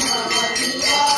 Maria.